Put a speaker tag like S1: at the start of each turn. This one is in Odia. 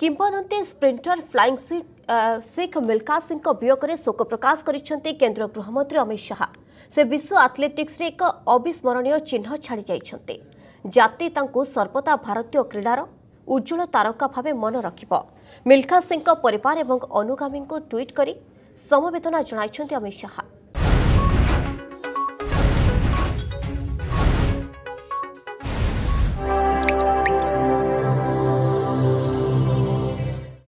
S1: କିମ୍ବଦନ୍ତୀ ସ୍ପ୍ରିଣ୍ଟର ଫ୍ଲାଇଂ ଶିଖ୍ ଶିଖ ମିଲ୍କା ସିଂଙ୍କ ବିୟୋଗରେ ଶୋକ ପ୍ରକାଶ କରିଛନ୍ତି କେନ୍ଦ୍ର ଗୃହମନ୍ତ୍ରୀ ଅମିତ ଶାହା। ସେ ବିଶ୍ୱ ଆଥଲେଟିକ୍ସରେ ଏକ ଅବିସ୍ମରଣୀୟ ଚିହ୍ନ ଛାଡ଼ି ଯାଇଛନ୍ତି। ଜାତି ତାଙ୍କୁ ସର୍ବଦା ଭାରତୀୟ କ୍ରୀଡ଼ାର ଉଜ୍ଜଳ ତାରକା ଭାବେ ମନେ ରଖିବ। ମିଲ୍ଖା ସିଂଙ୍କ ପରିବାର ଏବଂ ଅନୁଗାମୀଙ୍କୁ ଟ୍ୱିଟ୍ କରି ସମବେଦନା ଜଣାଇଛନ୍ତି ଅମିତ ଶାହା।